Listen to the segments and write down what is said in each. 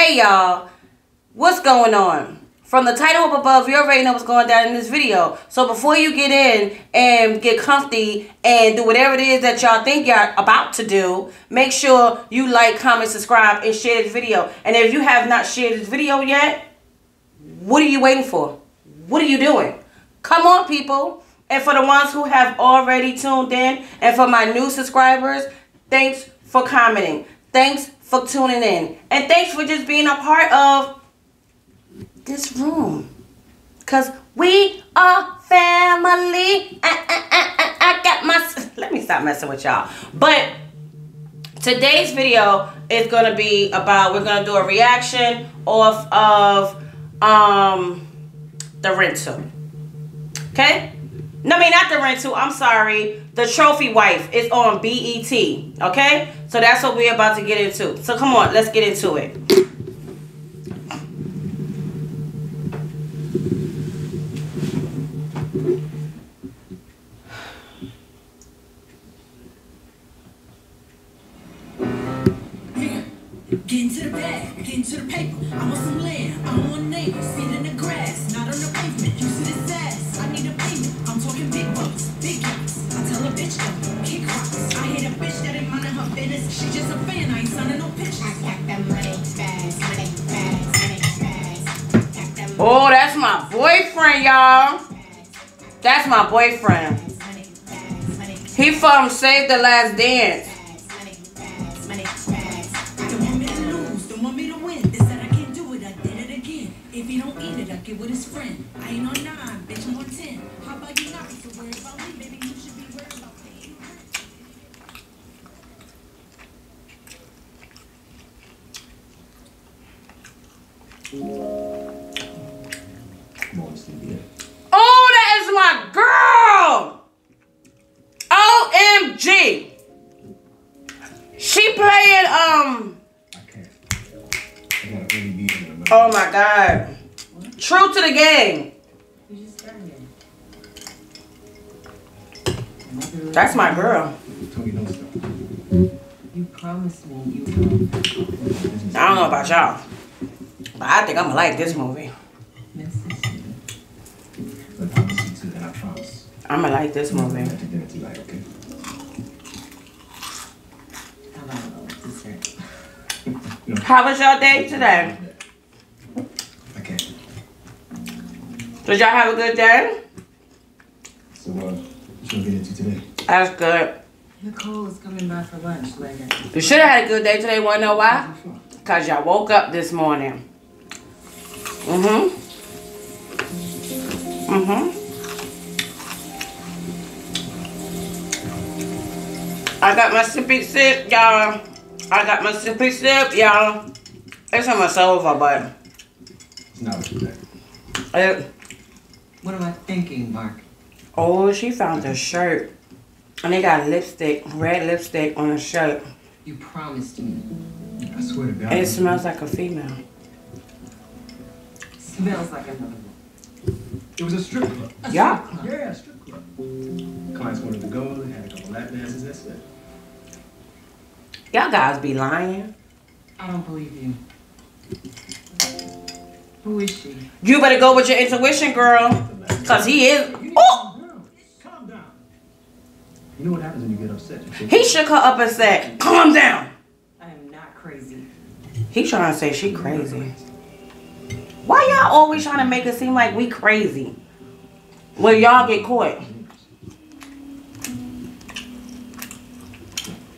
Hey y'all, what's going on? From the title up above, you already know what's going down in this video. So before you get in and get comfy and do whatever it is that y'all think y'all about to do, make sure you like, comment, subscribe, and share this video. And if you have not shared this video yet, what are you waiting for? What are you doing? Come on, people. And for the ones who have already tuned in, and for my new subscribers, thanks for commenting. Thanks for tuning in. And thanks for just being a part of this room. Because we are family. I, I, I, I got my... Let me stop messing with y'all. But today's video is going to be about... We're going to do a reaction off of um the rental. Okay? No, I mean, not the rental. I'm sorry. The Trophy Wife is on BET. Okay? So that's what we're about to get into. So come on, let's get into it. Get into the bag, get into the paper. I want some land, I want neighbors. Boyfriend, y'all. That's my boyfriend. He from Save the Last Dance. OMG. She playing um. I can't. I gotta really be in the Oh my God. True to the game. You just got here. That's my girl. Tony, don't stop. You promised me you will. I don't know about y'all, but I think I'm gonna like this movie. Message you. But I promise you too, and I promise. I'm gonna like this movie. gonna dinner tonight, okay? How about a little dessert? How was your day today? Okay. Did y'all have a good day? So, uh, what you gonna get into today? That's good. Nicole is coming by for lunch later. You should have had a good day today. Wanna know why? Cause y'all woke up this morning. Mm-hmm. Mm-hmm. I got my sippy sip, y'all. I got my sippy sip, y'all. It's almost over, but It's not what you think. it, What am I thinking, Mark? oh, she found a shirt. And they got lipstick, red lipstick on the shirt. You promised me. I swear to God. And it smells like a female. Smells like another one. It was a strip club. Yeah. Yeah, a strip club. Clients wanted to go, they had a couple lap dances, that's it. Y'all guys be lying. I don't believe you. Who is she? You better go with your intuition, girl. Cause he is. Oh! calm down. You know what happens when you get upset? You He shook her up and said, "Calm down." I am not crazy. He trying to say she crazy. Why y'all always trying to make it seem like we crazy? When y'all get caught.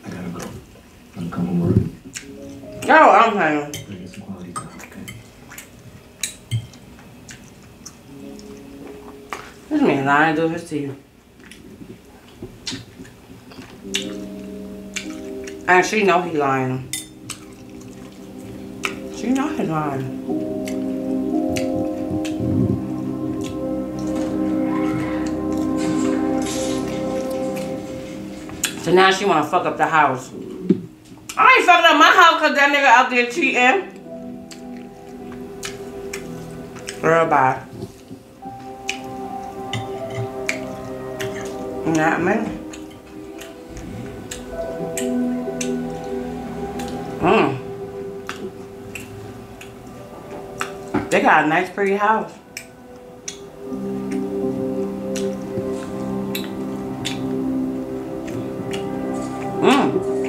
I gotta go. I'm coming home early. Yo, I'm saying. Gotta get some quality Oh, time, okay? This man lying to his teeth. And she know he lying. She know he lying. So now she wanna fuck up the house. I ain't fucking up my house cause that nigga out there cheating. Girl, bye. Not me. Mm. They got a nice, pretty house. Mmm.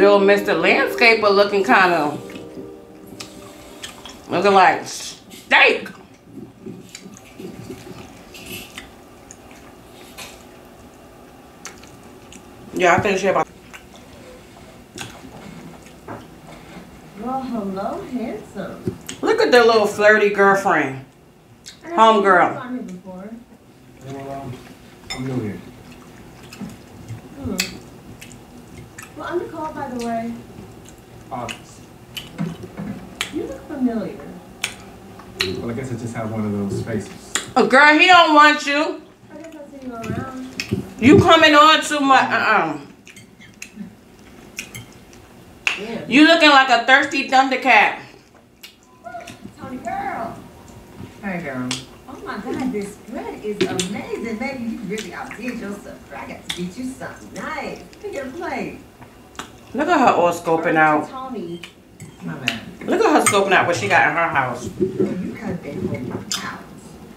Little Mr. Landscaper looking kind of looking like steak. Yeah, I think she about. Well, hello, handsome. Look at their little flirty girlfriend. I Homegirl. never seen you on here before. Well, um, I'm new here. Well, I'm Nicole, by the way. Office. You look familiar. Well, I guess I just have one of those faces. Oh, girl, he don't want you. I guess I see you around. You coming on too much. Uh-uh. Yeah. You looking like a thirsty Thundercat. Tony girl. Hey, girl. Oh my God, this spread is amazing, baby. You really outdid yourself. I got to get you something nice. Pick your plate. Look at her all scoping out. Tony, My bad. Look at her scoping out what she got in her house. girl, you have been holding out.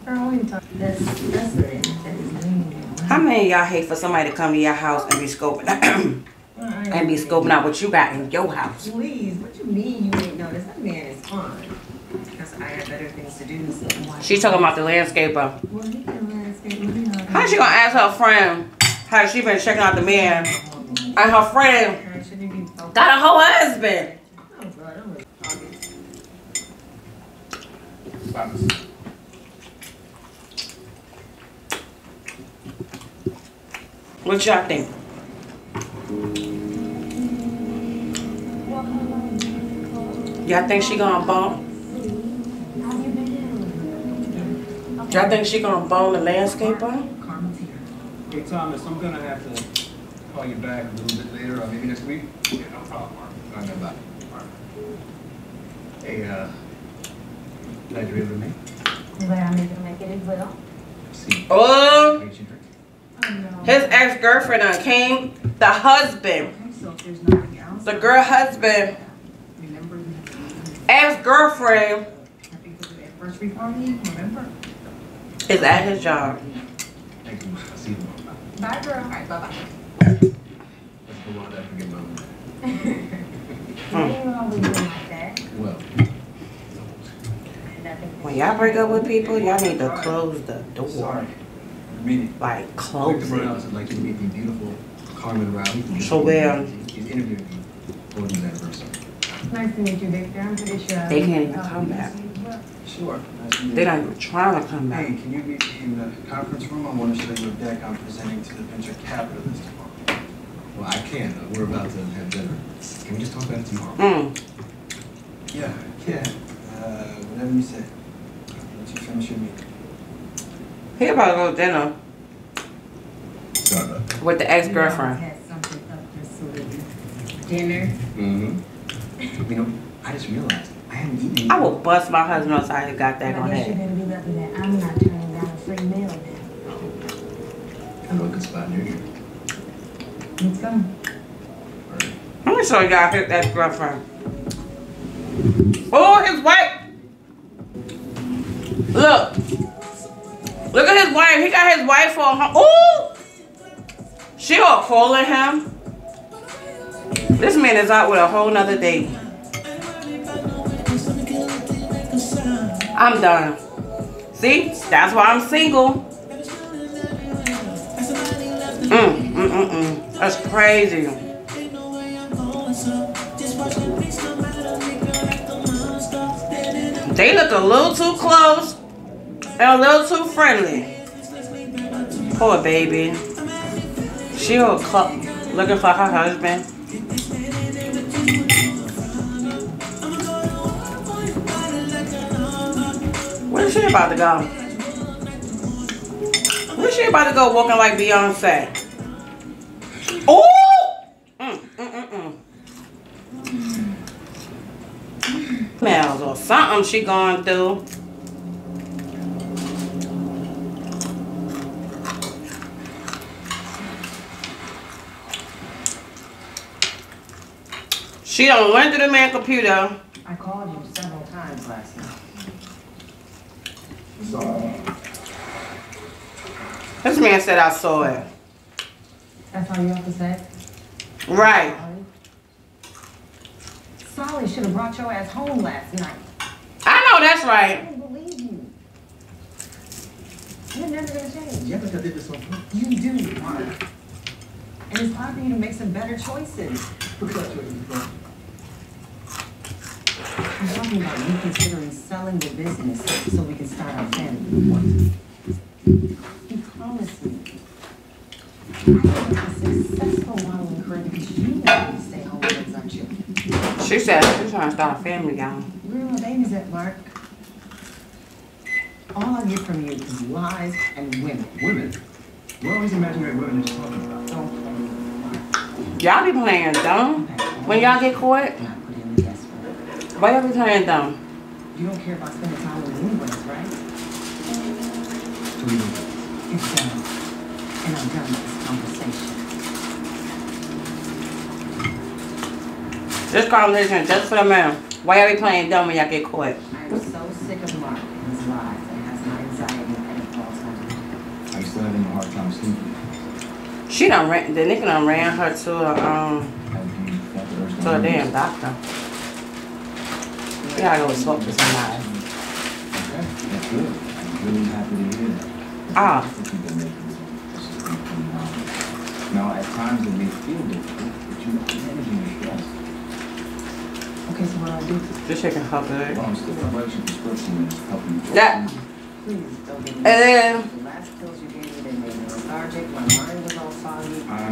Girl, what are you talking That's that's it. That is mean. How many of y'all hate for somebody to come to your house and be scoping and be scoping out what you got in your house? Please, what you mean you ain't noticed? That man is fine. Because I have better things to do. So why- She talking about the landscaper. Well, he can landscape. You know. She gonna ask her friend how she been checking out the man and her friend got a whole husband? What y'all think? Y'all think she gonna bone? Y'all think she gonna bone the landscaper? Hey, Thomas, I'm gonna have to call you back a little bit later, or maybe next week. Yeah, no problem, Mark. I know about it, Mark. Hey, uh, glad you're able to make. Glad I'm able to make it as well. See, Oh, make you drink. Oh, no. his ex-girlfriend done came. The husband, so there's nothing else. the girl husband, Remember, we ex-girlfriend happy for the anniversary party, remember? is at his job. Thank you. I'll see you tomorrow. Bye, girl. All right, bye-bye. Let's go on that forget my Nothing wrong with doing like that. Well, When y'all break up with people, y'all need to close the door. sorry. Like, I'd close to run it. out to like you to meet the beautiful Carmen Riley. So where? He's interviewing me for his anniversary. Nice to meet you, Victor. I'm pretty sure. They can't even come back. Sure. Nice to meet They're you. not even trying to come Hey, back. can you meet me in the conference room? I want to show you a deck I'm presenting to the venture capitalists tomorrow. Well, I can. Uh, We're about to have dinner. Can we just talk about it tomorrow? Mm. Yeah, yeah. Uh, whatever you say. Once you finish your meeting. He about to go to dinner Sorry about that. with the ex-girlfriend. Had something up your sleeve. Dinner. Mm-hmm. You know, I just realized I haven't eaten. I will bust my husband outside he got that I on guess you're head. gonna be lucky that I'm not turning down a free meal now. I know a good spot near here. Let's go. Let me show y'all his ex-girlfriend. Oh, his wife. Look. Look at his wife. He got his wife him. Ooh. She all calling him. This man is out with a whole nother date. I'm done. See? That's why I'm single. Mm, mm, mm, mm. That's crazy. They look a little too close and a little too friendly. Poor baby. She cl- looking for her husband. Where's she about to go? Where's she about to go walking like Beyonce? Oh! Mm, mm, mm, mm. Smells or something she going through. She done went to the man computer. I called you several times. last night. Sorry. This man said I saw it. That's all you have to say? Right. Solly should have brought your ass home last night. Oh, I know that's I right. don't believe you. You're never gonna change. Yeah, but I did this on purpose. You do, Mark. And it's time for you to make some better choices. Look at you. I'm talking about you considering selling the business so we can start our family. You promised me. I have a successful modeling career because you want me to stay home and raise our children. She said she's trying to start a family, y'all. Where are my babies at, Mark? All I get from you is lies and women. Women. We're always imaginary women that you're talking about. Don't play with me, Y'all be playing dumb. Mark. When y'all get caught, And I put in the guesswork. why y'all be playing dumb? You don't care about spending time with me anyways, right? So we. It's done. And I'm done with this conversation. This conversation just for the man. Why are we playing dumb when y'all get caught? I am so sick of Mark and his lies and has my anxiety at all times. Are you still having a hard time sleeping? She done ran, the nigga done ran her to a, um, Have you felt the urge to to a damn doctor. You gotta go smoke with somebody. Okay, that's good. I'm really happy to hear that. Ah. I think you've been making this is pretty wrong. Now, at times it may feel difficult, you gave me, they made me lethargic, my mind was all foggy. I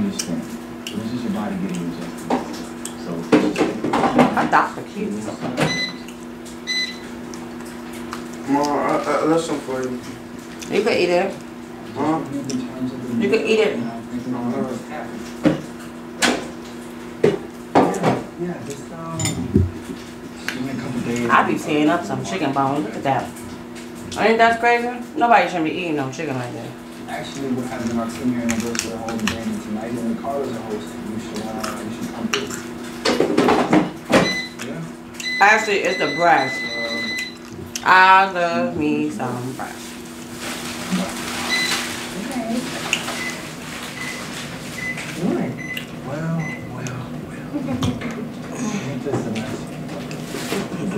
I, left for you. You can eat it. Huh? You can eat it. Yeah, just, um, give me a couple days. I be seeing up some chicken bones. Look at that. Ain't that crazy? Nobody shouldn't be eating no chicken like that. Actually, we're having our ten-year anniversary home game tonight, and the Carters are hosting. You should, uh, you should come through. Yeah. Actually, it's the breast. Um, I love me some breast. Okay. What? Well, well, well. All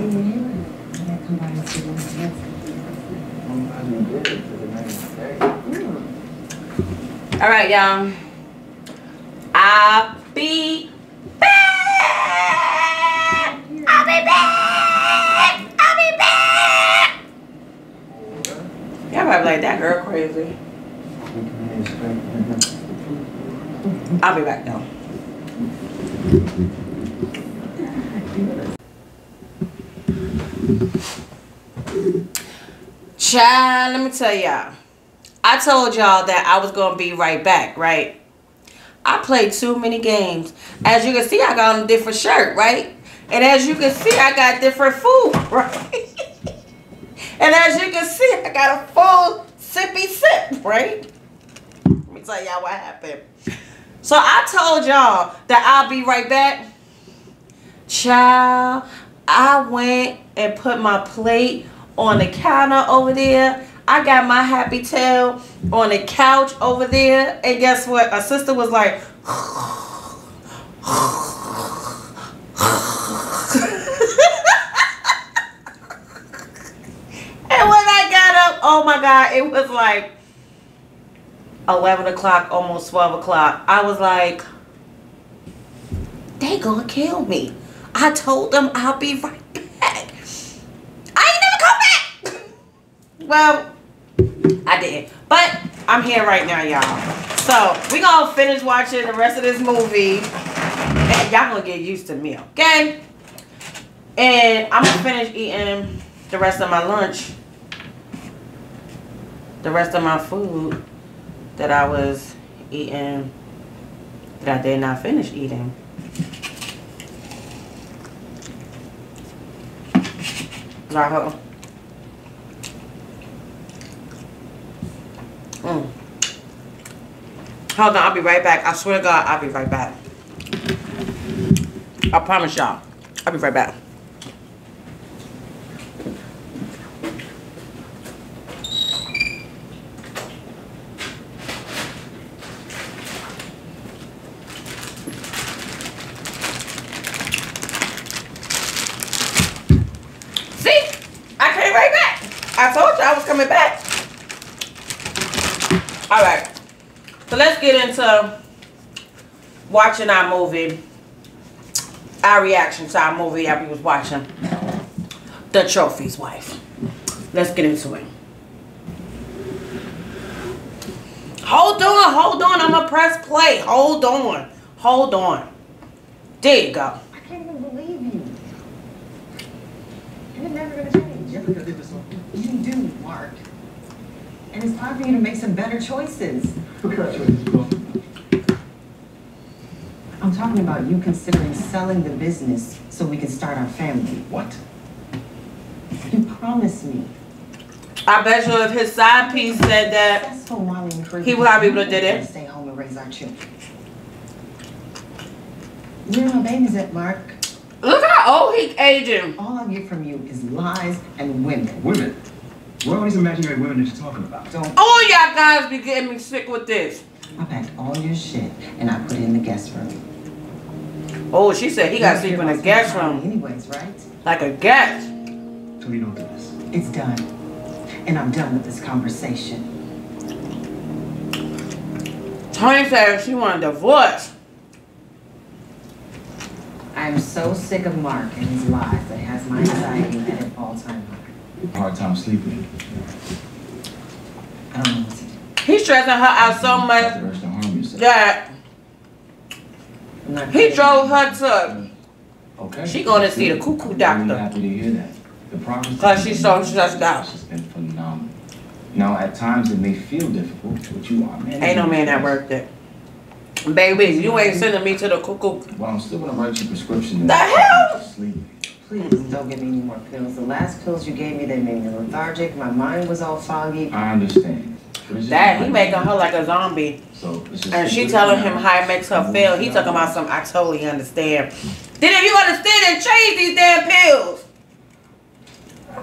right, y'all. I'll be back. I'll be back. I'll be back. Y'all probably like that girl crazy. I'll be back though. Child, let me tell y'all. I told y'all that I was gonna be right back, right? I played too many games. As you can see, I got on a different shirt, right? And as you can see, I got different food, right? and as you can see, I got a full sippy sip, right? Let me tell y'all what happened. So I told y'all that I'll be right back. Child, I went and put my plate on the counter over there. I got my happy tail on the couch over there. And guess what? A sister was like, and when I got up, oh my God, it was like 11 o'clock, almost 12 o'clock. I was like, they gonna kill me. I told them I'll be right back. I ain't never come back. Well, I did. But I'm here right now, y'all. So we gonna finish watching the rest of this movie. And y'all gonna get used to me, okay? And I'm gonna finish eating the rest of my lunch. The rest of my food that I was eating that I did not finish eating. Hold on. Mm. Hold on, I'll be right back. I swear to God, I'll be right back. I promise y'all. I'll be right back. So let's get into watching our movie. Our reaction to our movie that we was watching. The Trophy's Wife. Let's get into it. Hold on, hold on. I'm gonna press play. Hold on. Hold on. There you go. I can't even believe you. You're never gonna change. You do, Mark. And it's time for you to make some better choices. I'm talking about you considering selling the business so we can start our family. What? You promised me. I bet you if his side piece said that, Successful modeling career. He would have able to did it. Stay home and raise our children. Where are my babies at, Mark? look how old he aging. All I get from you is lies and women. Women? What are these imaginary women that you're talking about? Don't. All y'all guys be getting me sick with this. I packed all your shit and I put it in the guest room. Oh, she said he got to sleep in a guest room. Anyways, right? Like a guest. Tell me you don't do this. It's done. And I'm done with this conversation. Tony said she want a divorce. I am so sick of Mark and his lies that has my anxiety at an all-time high. Hard time sleeping. I don't know what to do. He's stressing her out so much the urge to that I'm not he drove her to. Okay. She gonna see the cuckoo I'm doctor. happy to hear that. The progress. Cause she's so stressed out. It's been phenomenal. Now, at times it may feel difficult, but you are man. Ain't no man that worked it. Baby, you ain't sending me to the cuckoo. Well, I'm still gonna write you a prescription. The hell? Sleep. Please don't give me any more pills. The last pills you gave me, they made me lethargic. My mind was all foggy. I understand. But it's just That he making her like a zombie. So And she telling him how it makes her feel. He talking about some I totally understand. Then if you understand and change these damn pills.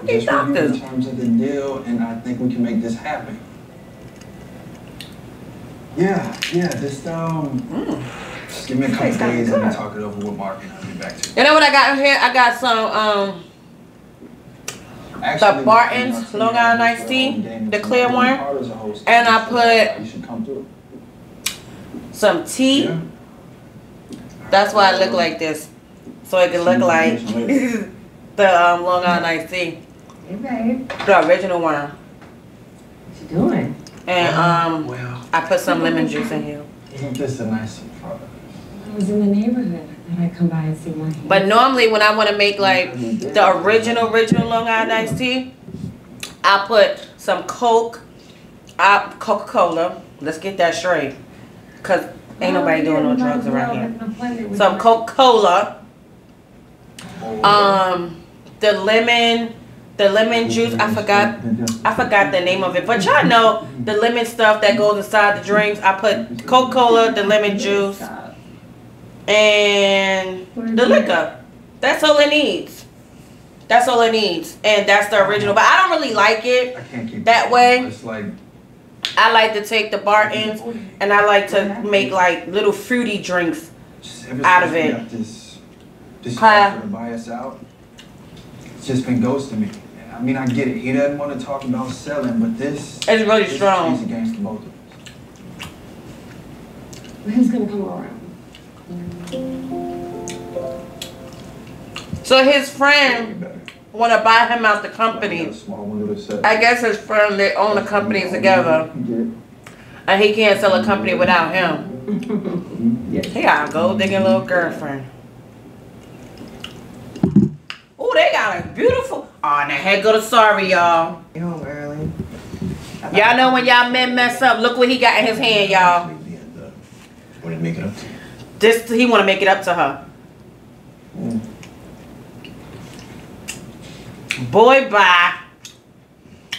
These Just review doctors. in terms of the deal, and I think we can make this happen. Yeah, yeah, just, um, just give me a couple kinda days, let me good. talk it over with Mark, and I'll be back to you. You know what I got here? I got some um Actually, Barton's Long Island iced tea, the clear one. Carter's. And I put- You should come through. some tea. That's why I look like this. So it can look like the um, Long Island iced tea. The original one. What you doing? And um I put some lemon juice in here. isn't this a nice surprise? I was in the neighborhood. I come by and see my But normally when I want to make like the original original Long Island iced tea, I put some Coke, uh, Coca Cola. Let's get that straight, cause ain't nobody doing no drugs around here. Some Coca Cola, um, the lemon, the lemon juice. I forgot, I forgot the name of it, but y'all know the lemon stuff that goes inside the drinks. I put Coca Cola, the lemon juice, and the liquor. That's all it needs. That's all it needs, and that's the original. But I don't really like it. I can't keep. That way? It's like. I like to take the Bartons and I like to make like little fruity drinks. Out of it. got This, this huh? to buy us out. It's just been ghosting me. I mean, I get it. He doesn't want to talk about selling, but this. It's really this strong. is against both of us. Who's gonna come around? So his friend wanna buy him out the company. a small window to set. I guess his friend they own the company together and he can't sell a company without him. He got a gold digging little girlfriend. Oh, they got a beautiful. Oh, now head go to sorry, y'all. You're home early. Y'all know when y'all men mess up, look what he got in his hand, y'all. What did it make it up to? This he wanna make it up to her. Mm. Boy, bye.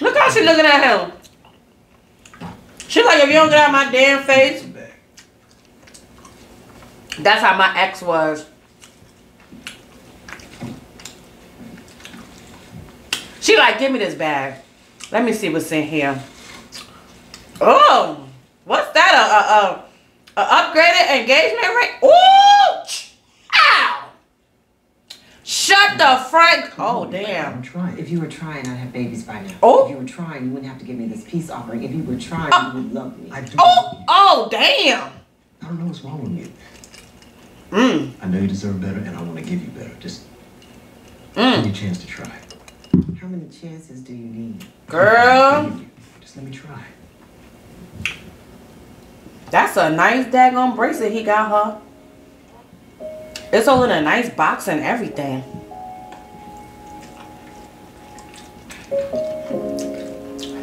Look how she looking at him. She like, if you don't get out my damn face. That's how my ex was. She like, give me this bag. Let me see what's in here. Oh, what's that? A, a, a, a upgraded engagement ring? Ooh! Ow! Shut the frick? Oh I'm damn. trying. If you were trying, I'd have babies by now. Oh. If you were trying, you wouldn't have to give me this peace offering. If you were trying, you would love me. I do. Oh, oh damn. I don't know what's wrong with you. Mm, I know you deserve better, and I want to give you better. Just give mm. me a chance to try. How many chances do you need? Girl, Just let me try. that's a nice daggone bracelet he got her. It's all in a nice box and everything.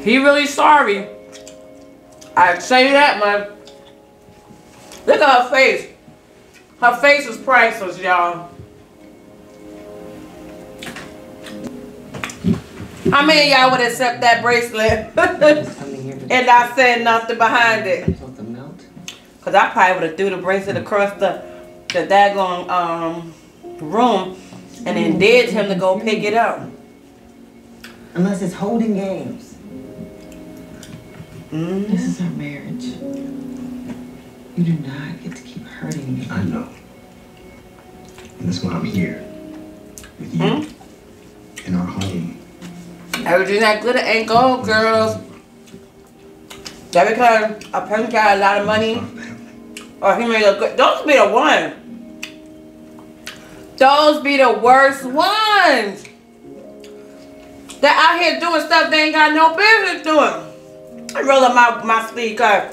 He really sorry. I say that, man. Look at her face. Her face is priceless, y'all. How many of y'all would accept that bracelet Just coming here to and not saying nothing behind it? supposed to melt. Cause I probably would have threw the bracelet across the the daggone um room and then dared him to go pick it up. Unless it's holding games. Mm. This is our marriage. You do not get to keep hurting me. I know. And that's why I'm here. With you. Hmm? In our home. Everything that glitter ain't gold, girls. That because a person got a lot of money Our family. or he made a good. Those be the one. Those be the worst ones. That out here doing stuff they ain't got no business doing. I roll up my, my sleeve I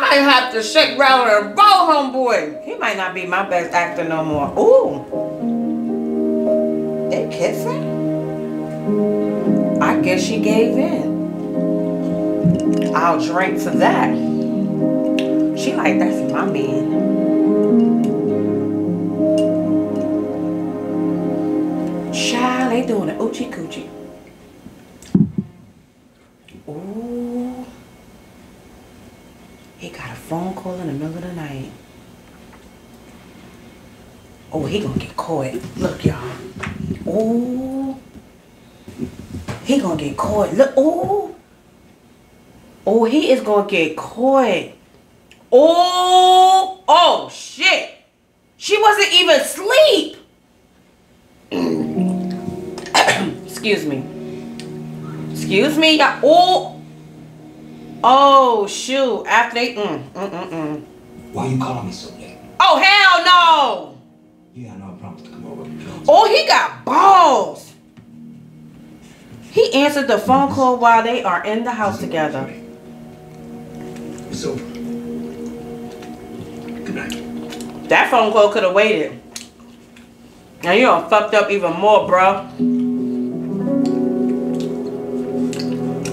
might have to shake, rattle, and roll, homeboy. He might not be my best actor no more. Ooh. They kissing? I guess she gave in. I'll drink for that. She like, that's my man. They doing an oochie coochie. Ooh. He got a phone call in the middle of the night. Oh, he gonna get caught. Look, y'all. Ooh. He gonna get caught. Look, ooh. Oh, he is gonna get caught. Oh, oh shit. She wasn't even asleep. Excuse me. Excuse me. y'all. Oh. Oh shoot. After they mm, mm, mm, mm. Why you calling me so late? Oh hell no. Yeah, I know I promised to come over. Oh, he got balls. He answered the phone call while they are in the house together. It's over. Good night. That phone call could have waited. Now you done fucked up even more, bro.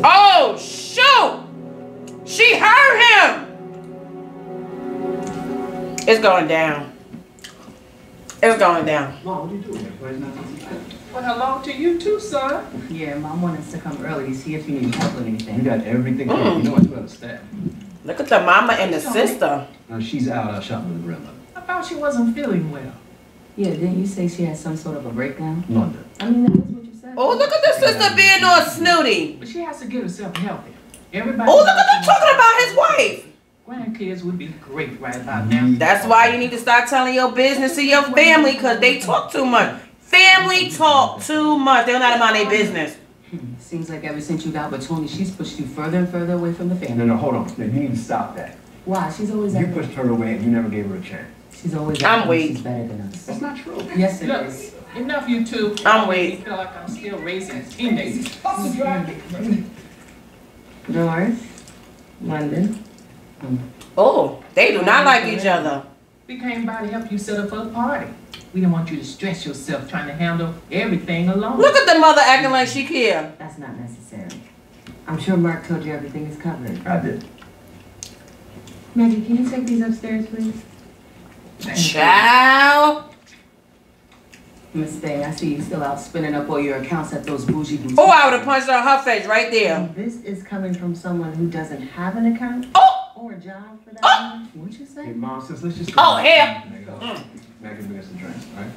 Oh, shoot! She heard him! It's going down. It's going down. Mom, what are you doing? Where's nothing? Well, hello to you too, son. Yeah, mom wanted us to come early to see if you need help with anything. You got everything Mm. You know I still have a staff. Look at the mama and the sister. Now she's out, out shopping with the grandmother. I thought she wasn't feeling well. Yeah, didn't you say she had some sort of a breakdown? London. I mean, that was what you said. Oh, look at this sister being all snooty. But she has to get herself healthy. Everybody. Oh, look at them talking about his wife. Grandkids would be great right about mm-hmm. now. That's why you need to start telling your business to your family because they talk too much. Family talk too much. They're not know about their business. Hmm. Seems like ever since you got with Tony, she's pushed you further and further away from the family. no, no, hold on. No, you need to stop that. Why? She's always You pushed her away and you never gave her a chance. She's always I'm acting weak. she's better than us. That's not true. Yes, it Look, is. Enough you two. I'm waiting. me weak. feel like I'm still raising teenagers. North, London. Oh, they do not like each other. We came by to help you set up a party. We didn't want you to stress yourself trying to handle everything alone. Look at the mother acting like she care. That's not necessary. I'm sure Mark told you everything is covered. I did. Maggie, can you take these upstairs, please? Child. Miss Day, I see you still out spinning up all your accounts at those bougie boutiques. Oh, I would have punched her in her face right there. And This is coming from someone who doesn't have an account Oh, or a job for that Oh! matter. What'd you Hey, say? mom, sis, let's just go. Oh, hell. Maggie, Maggie, mm. bring us some drinks, all right?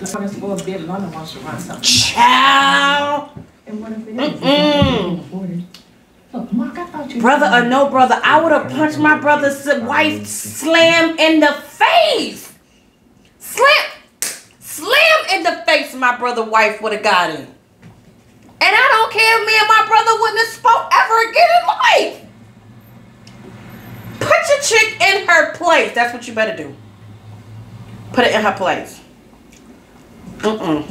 Let's go for a bit. London wants to run something. child. And what if it is? Mm-mm. not what you can afford it. Look, Mark, I thought you. Brother or no brother, I would have punched my brother's wife slam in the face. Slam. slam in the face my brother wife would have gotten. And I don't care if me and my brother wouldn't have spoke ever again in life. Put your chick in her place. That's what you better do. Put it in her place. Mm-mm.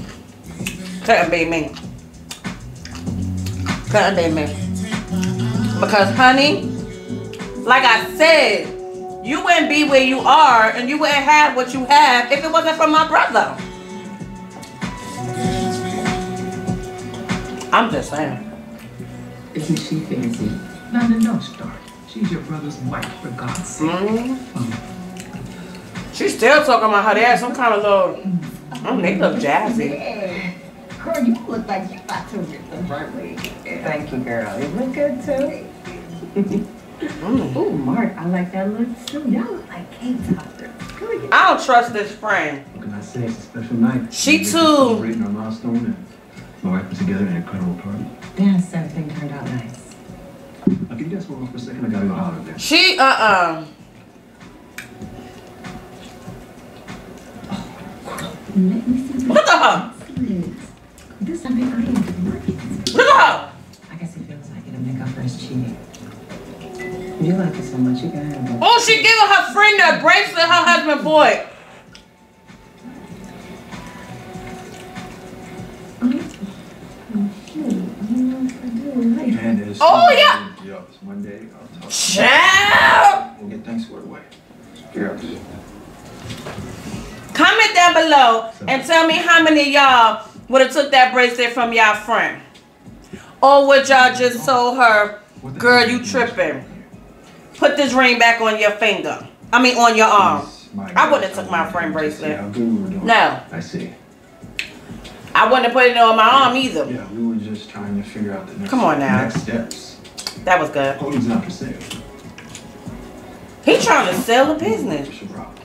Couldn't be me. Couldn't be me. Because, honey, like I said, you wouldn't be where you are and you wouldn't have what you have if it wasn't for my brother. I'm just saying. Isn't she fancy? London, don't start. She's your brother's wife, for God's sake. Mm-hmm. She's still talking about how they had some kind of little. Oh, they look jazzy. Yeah. Girl, you look like you about to rip the runway. Thank you, girl. You look good too. Mm. Ooh, Mark, I like that look too. Y'all look like cake toppers. Good. I don't trust this friend. What can I say? It's a special night. She We're too. My wife put together an incredible party. Yes, everything turned out nice. I'll give you guys one more for a second. I gotta go holler there. She, uh uh Let me see Look at her. This I I. Look at her. I guess he feels like it'll make up for his cheating. You like it so much, you can have it. Oh, she giving her friend a bracelet her husband bought. And it's Oh, yeah. Yo, it's Monday. I'll talk. Child. We'll get things squared away. Yeah. Comment down below and tell me how many of y'all would have took that bracelet from y'all friend. Or would y'all just told her, girl, you tripping. Put this ring back on your finger. I mean, on your arm. I wouldn't have took my friend bracelet. Yeah, how good we were doing. No. I see. I wouldn't have put it on my arm either. Yeah, we were just trying to figure out the next, Come on now. next steps. That was good. Holding's not for sale. He trying to sell the business. It's a problem.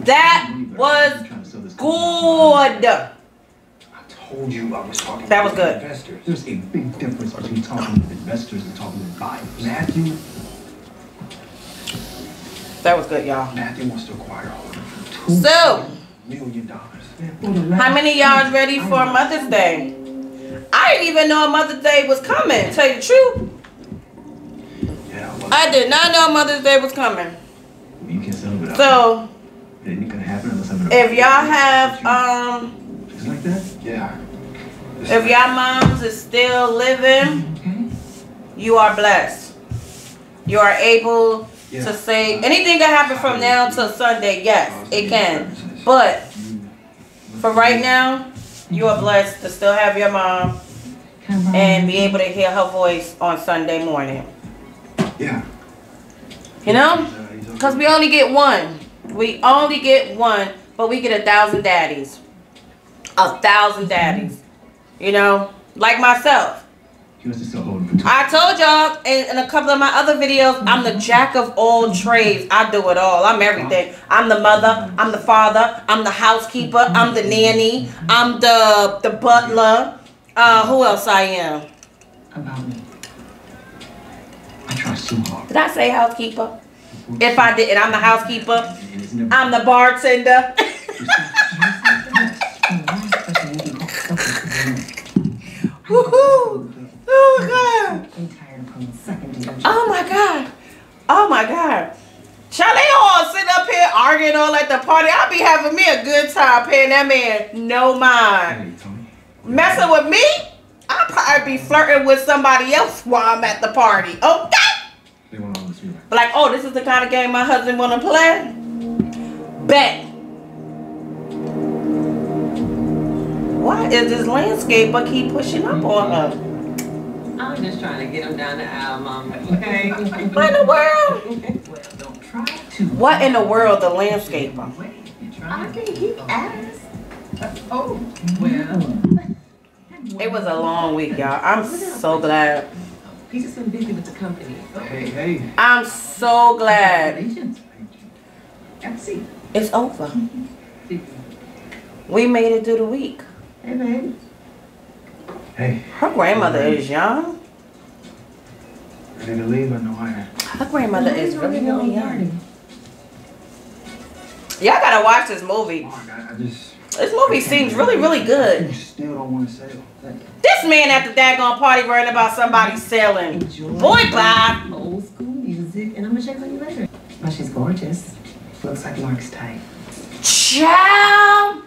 That was I'm trying to sell this good. I told you I was talking That was good. investors. There's a big difference between talking with investors and talking with buyers. Matthew, That was good, y'all. Matthew wants to acquire Holding for two So, million dollars. Man, for the how many y'all is ready for Mother's Day? I didn't even know Mother's Day was coming. Tell you the truth, Yeah, well, I did not know Mother's Day was coming. you can sell it So, It ain't gonna happen unless I'm if y'all have um, Just like that? Yeah. if y'all moms is still living, Okay? you are blessed. You are able Yeah. to say anything that happen from now till Sunday. Yes, it can. But for right now, you are blessed to still have your mom and be able to hear her voice on Sunday morning. Yeah. You know? He's okay. Because we only get one. We only get one, but we get a thousand daddies. A thousand daddies. You know? Like myself. He wants to sell Holding for two. I told y'all in, in a couple of my other videos, I'm the jack of all trades. I do it all. I'm everything. I'm the mother. I'm the father. I'm the housekeeper. I'm the nanny. I'm the the butler. Uh, who else I am? About me. I try so hard. Did I say housekeeper? If I didn't, I'm the housekeeper. And it's never- I'm the bartender. And last person you can call selfish Woohoo! Oh god! I'm tired of playing second to Oh my god! Oh my god! Shall they all sit up here arguing all at the party? I'll be having me a good time paying that man no mind. Messing with me? I'll probably be flirting with somebody else while I'm at the party. Okay? They want all this music. But like, oh, this is the kind of game my husband wanna play? Bet. Why is this landscaper keep pushing up on her? I'm just trying to get him down the aisle, mama. Okay? What in the world? well, don't try to. What in the world, the landscaper? I trying. think he asked. Oh, well, It was a long week, y'all. I'm so glad. he's just been busy with the company. Hey, hey. I'm so glad Congratulations. Have it's over. We made it through the week. Hey, babe. Hey, Her grandmother is young. I ready to leave? I know I am. Her grandmother is really, really young. Y'all gotta watch this movie. Oh, Mark, I, I just. This movie seems really, really good. You still don't want to sell. This man at the daggone party worrying about somebody selling. Enjoy Boy, Bob. Old school music, and I'm gonna check on you later. But she's gorgeous. Looks like Mark's type. Child.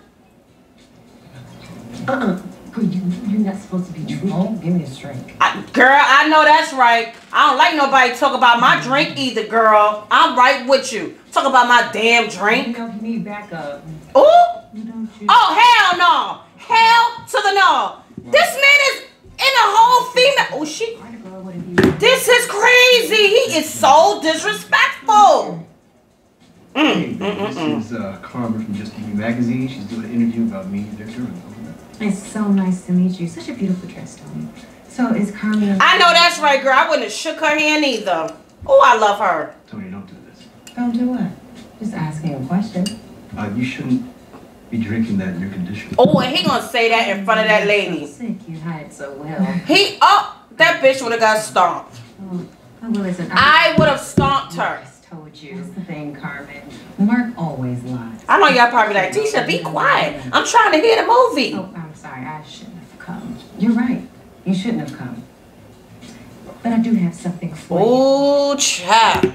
Uh-uh. Girl, you, you're not supposed to be drinking. Give me a drink. I, girl, I know that's right. I don't like nobody talk about my drink either, girl. I'm right with you. Talk about my damn drink. You drink. know, if you need backup. Ooh. You don't you? Oh, hell no. Hell to the no. This man is in a whole female. Oh, she. Why the girl wouldn't be This is crazy. He is so disrespectful. Hey, Mm, mm, mm, mm. this is uh, Karma from Just TV Magazine. She's doing an interview about me and Victor. and all that. It's so nice to meet you. Such a beautiful dress, Tony. So is Carmen? I know that's right, girl. I wouldn't have shook her hand either. Oh, I love her. Tony, don't do this. Don't do what? Just asking a question. Uh, you shouldn't be drinking that in your condition. Oh, and he gonna say that in front of that lady. So sick, you hide so well. He, oh, that bitch would have got stomped. Oh, well, listen. I would have stomped her. I just told you. That's the thing, Carmen. Mark always lies. I know y'all probably like, Teisha, be quiet. I'm trying to hear the movie. Oh, I'm sorry. I shouldn't have come. You're right. You shouldn't have come. But I do have something for you. Oh, child.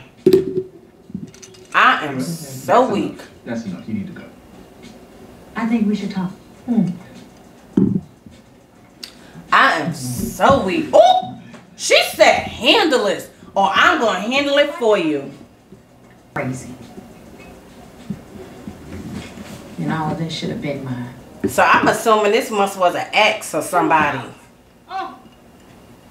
I am so That's weak. Enough. That's enough. You need to go. I think we should talk. Hmm. I am so weak. Oh, she said handle it, or I'm gonna handle it for you. Crazy. And all of this should have been mine. So I'm assuming this must was an ex or somebody. Oh,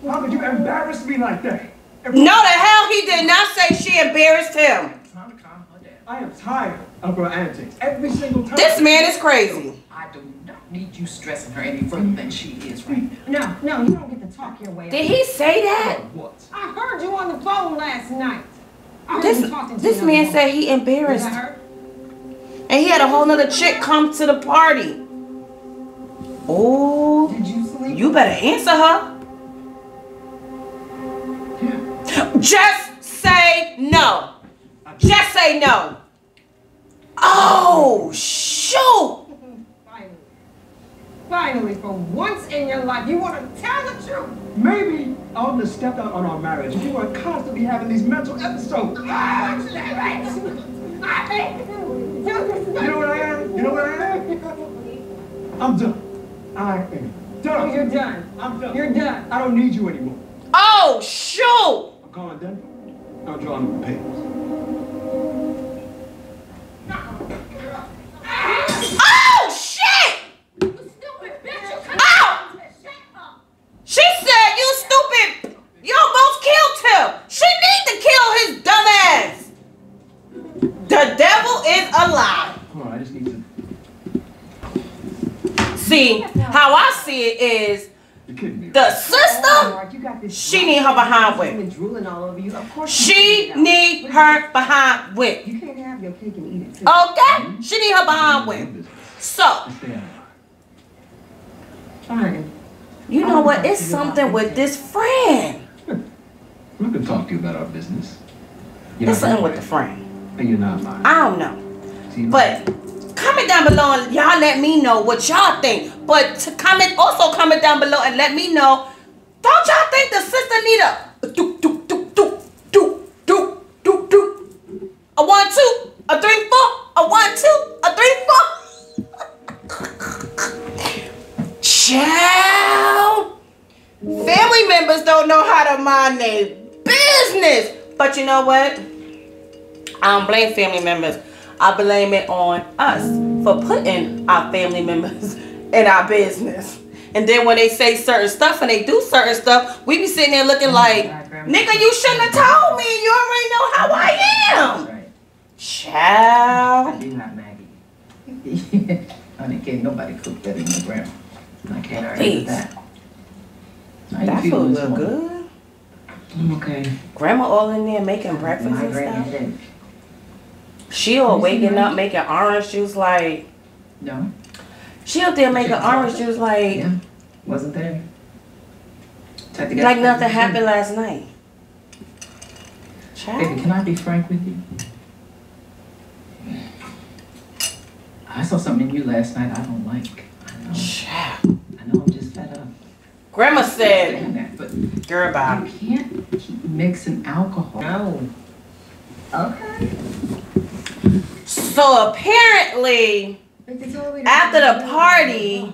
how could you embarrass me like that? No, the hell he did not say she embarrassed him. Time to calm her down. I am tired of her antics every single time. This man is crazy. I do not need you stressing her any further than she is right now. No, no, you don't get to talk your way. Did he say that? What? I heard you on the phone last night. This you talking to this man said he embarrassed, her? and he had a whole nother chick come to the party. Oh, Did you sleep? you better answer her. Just say no. Just say no. Oh, shoot. Finally. Finally, for once in your life, you want to tell the truth. Maybe I wouldn't have stepped out on our marriage if you weren't constantly having these mental episodes. I hate you. You know what I am? You know what I am? I'm done. I am Oh, done. you're done. I'm done. You're done. I don't need you anymore. Oh, shoot. I'm calling Denver. I'm drawing up the papers. Oh, shit. Ow! She said, you stupid. You almost killed him. She need to kill his dumb ass. The devil is alive. Hold on, I just need to. See, how I see it is You're kidding me. the Oh, sister, Mark, you got this she need her behind woman whip. drooling all over you. Of course you She need her behind whip. You can't have your cake and eat it too. Okay? She need her behind whip. So, Stay out of Fine. you know what? It's something with this friend. Hmm. We can talk to you about our business. It's something with the friend. And you're not lying. I don't know. But comment down below and y'all let me know what y'all think. But to comment, also comment down below and let me know. Don't y'all think the sister need a do do do do do do do do a one two a three four a one two a three four. Child, family members don't know how to mind their business. But you know what? I don't blame family members. I blame it on us for putting our family members in our business. And then when they say certain stuff and they do certain stuff, we be sitting there looking oh like, nigga, you shouldn't have told me. You already know how I am. Right. Child. You're not Maggie. Honey, can't nobody cook better than your grandma. I can't argue with that. How you That feeling food look good. I'm okay. Grandma all in there making breakfast My and stuff. Headache. She all waking up making orange juice like, No, she up there making orange juice like, yeah, wasn't there. To like nothing happened last night. Baby, can I be frank with you? I saw something in you last night I don't like. I know. Child. I know I'm just fed up. Grandma said, that, but girl, bye. you can't keep mixing alcohol. No. Okay. So apparently, after the party,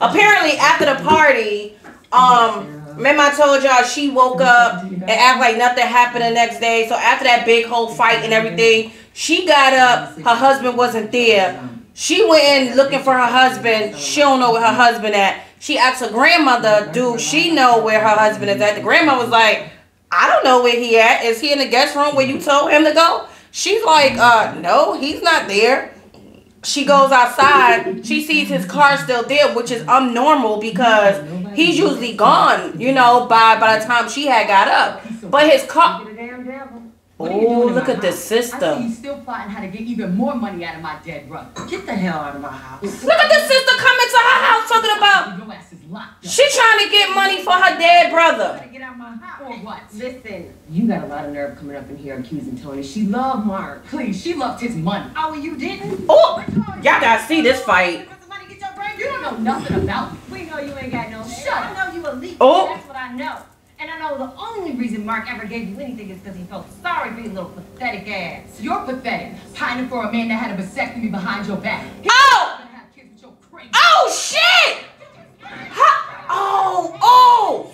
apparently after the party, um, remember I told y'all she woke up and act like nothing happened the next day. So after that big whole fight and everything, she got up. Her husband wasn't there. She went in looking for her husband. She don't know where her husband at. She asked her grandmother, "Do she know where her husband is at?" The grandma was like, "I don't know where he at. Is he in the guest room where you told him to go?" She's like, "Uh, no, he's not there." She goes outside. She sees his car still there, which is abnormal because he's usually gone. You know, by by the time she had got up. But his car. Get a damn devil. What are you Oh, look at the system. I see you still plotting how to get even more money out of my dead brother. Get the hell out of my house. Look at the sister coming to her house talking about Your ass is locked up. she trying to get money for her dead brother. Gotta get out of my house. Or what? Listen, you got a lot of nerve coming up in here accusing Tony. She loved Mark. Please, she loved his money. Oh, you didn't? Oh, y'all gotta see this fight. You don't know nothing about me. We know you ain't got no Shut I up. know you a leak. Oh. That's what I know. And I know the only reason Mark ever gave you anything is because he felt sorry for your little pathetic ass. You're pathetic. Pining for a man that had a vasectomy behind your back. He Oh! gonna have kids with your crazy. Oh shit! Ha- oh, oh!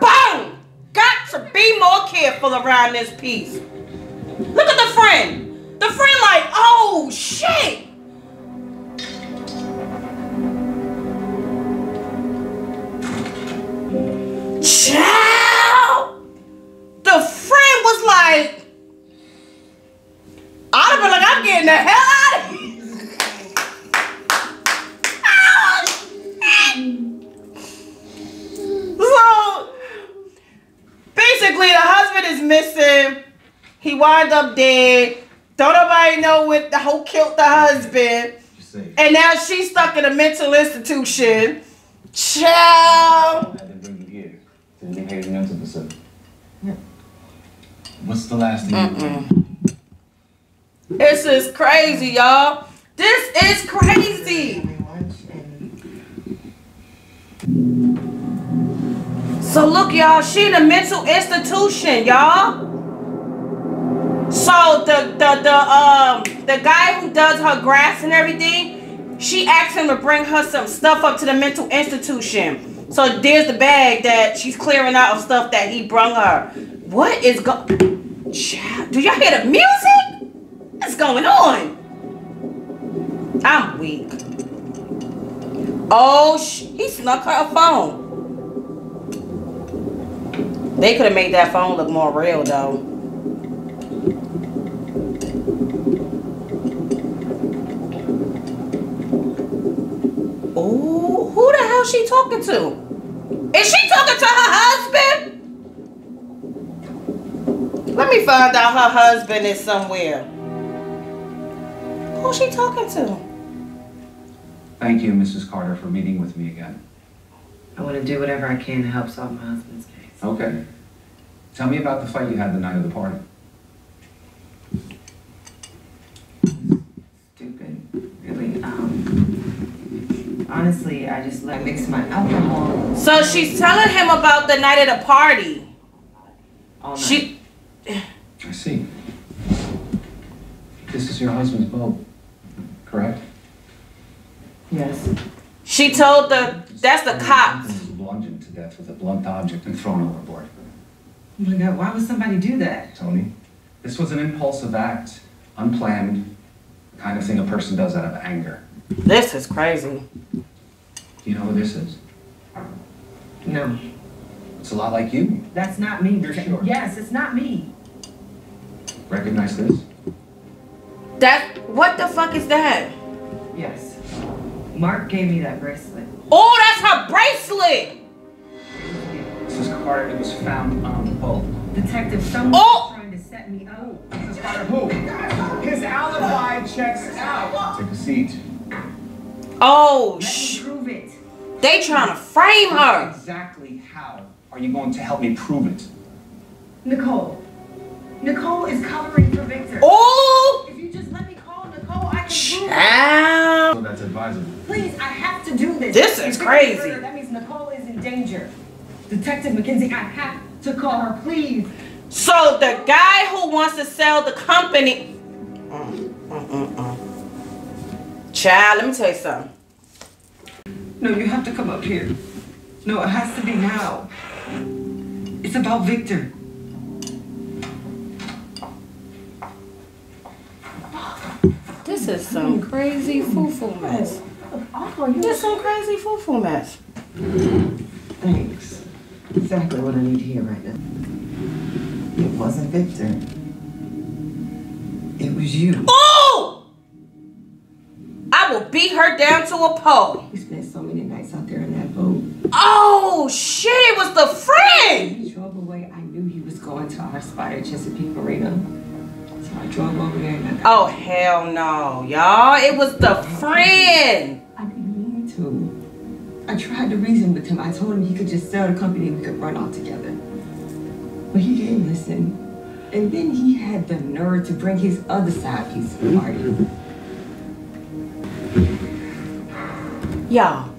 Boom! Got to be more careful around this piece. Look at the friend. The friend like, oh shit! Child! The friend was like, I'd have been like, I'm getting the hell out of here. So basically, the husband is missing. He wind up dead. Don't nobody know what the who killed the husband. And now she's stuck in a mental institution. Child. I didn't bring you here. Didn't bring Hayes mental facility. What's the last thing Mm-mm. This is crazy, y'all. This is crazy. So look, y'all, she in a mental institution, y'all. So the the the um the guy who does her grass and everything, she asked him to bring her some stuff up to the mental institution. So there's the bag that she's clearing out of stuff that he brung her. What is go? Do y'all hear the music? What's going on? I'm weak. Oh, sh- he snuck her a phone. They could have made that phone look more real, though. Oh, who the hell she talking to? Is she talking to her husband? Let me find out her husband is somewhere. Who's she talking to? Thank you, Mrs. Carter, for meeting with me again. I want to do whatever I can to help solve my husband's case. Okay. Tell me about the fight you had the night of the party. Stupid, really. Um, honestly, I just like mix my alcohol So she's telling him about the night of the party. all night. She I see. This is your husband's boat, correct? yes. she told the that's the Your cops. Husband was bludgeoned to death with a blunt object and thrown overboard. Oh my God, why would somebody do that? Tony, this was an impulsive act, unplanned, the kind of thing a person does out of anger. This is crazy. Do you know who this is? No, It's a lot like you. that's not me. You're sure? Yes, it's not me. Recognize this? That what the fuck is that? Yes. Mark gave me that bracelet. Oh, that's her bracelet. It was found um, both. Detective, someone's oh! trying to set me up. Who? His alibi checks out. Take a seat. Oh, shh. prove it. They trying to frame her. Exactly how are you going to help me prove it? Nicole. Nicole is covering for Victor. Oh! If you just let me call Nicole, I can Child. prove it. Well, that's advisable. Please, I have to do this. This is crazy. Murder, that means Nicole is in danger. Detective McKenzie, I have to call her, please. So the guy who wants to sell the company. Mm, mm, mm. Child, let me tell you something. No, you have to come up here. No, it has to be now. It's about Victor. This is some crazy foo-foo mess. This is some crazy foo-foo mess. Thanks. Exactly what I need to hear right now. It wasn't Victor. It was you. Oh! I will beat her down to a pole. We spent so many nights out there in that boat. Oh shit! It was the friend. He drove away. I knew he was going to our spot at Chesapeake Marina. So I drove over there and I Oh hell no, y'all! It was the friend. I tried to reason with him. I told him he could just sell the company and we could run all together. But he didn't listen. And then he had the nerve to bring his other side piece to the party. Y'all,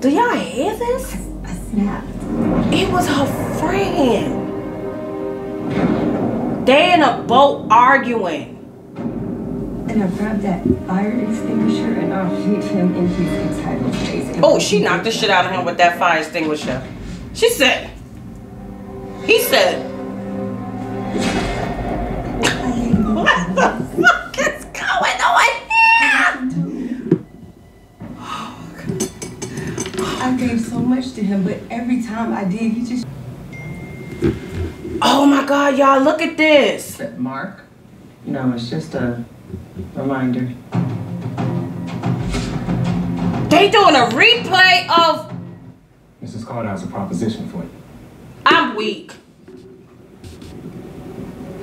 do y'all hear this? I snapped. It was her friend. They in a boat arguing. And I grabbed that fire extinguisher and I hit him in his entitled face. Oh, she knocked the shit out of him with that fire extinguisher. She said. He said. What the fuck is going on here? I gave so much to him, but every time I did, he just. Oh my god, y'all, look at this. Mark? you know, it's just a reminder. They doing a replay of Mrs. Carter has a proposition for you. I'm weak.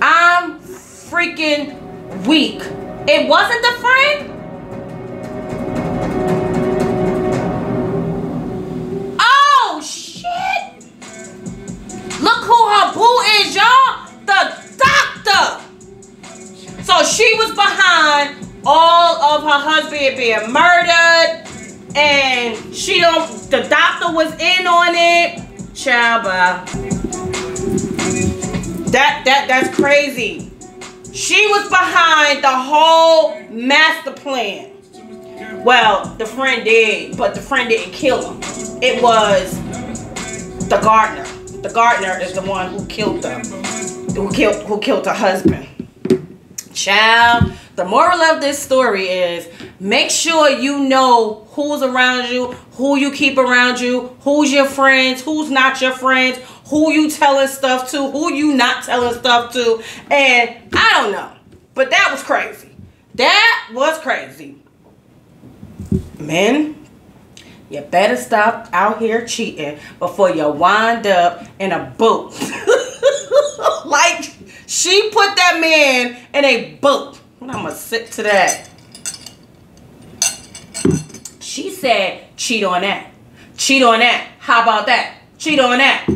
I'm freaking weak. It wasn't the friend? Oh shit! Look who her boo is, y'all! The doctor! So she was behind all of her husband being murdered, and she don't. The doctor was in on it. Child. That that that's crazy. She was behind the whole master plan. Well, the friend did, but the friend didn't kill him. It was the gardener. The gardener is the one who killed them. Who killed who killed her husband. Child, the moral of this story is make sure you know who's around you, who you keep around you, who's your friends, who's not your friends, who you telling stuff to, who you not telling stuff to. And I don't know. But that was crazy. That was crazy. Men, you better stop out here cheating before you wind up in a boat. like she put that man in a boat. I'm gonna sit to that. She said, cheat on that. Cheat on that. How about that? Cheat on that.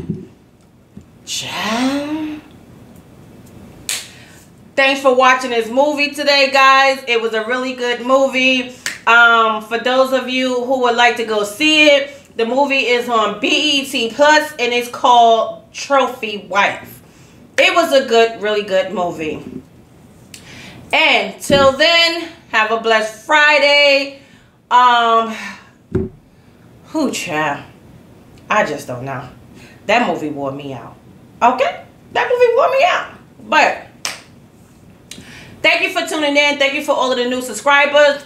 Child. Thanks for watching this movie today, guys. It was a really good movie. Um, for those of you who would like to go see it, the movie is on BET Plus and it's called Trophy Wife. It was a good, really good movie. And till then, have a blessed Friday. Um, who child? I just don't know. That movie wore me out. Okay? That movie wore me out. But Thank you for tuning in. Thank you for all of the new subscribers.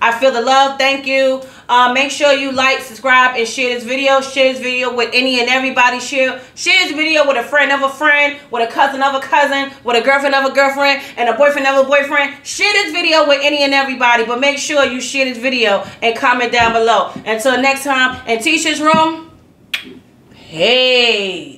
I feel the love. Thank you. Uh, make sure you like, subscribe, and share this video. Share this video with any and everybody. Share, share this video with a friend of a friend, with a cousin of a cousin, with a girlfriend of a girlfriend, and a boyfriend of a boyfriend. Share this video with any and everybody. But make sure you share this video and comment down below. Until next time, in Teisha's room, peace.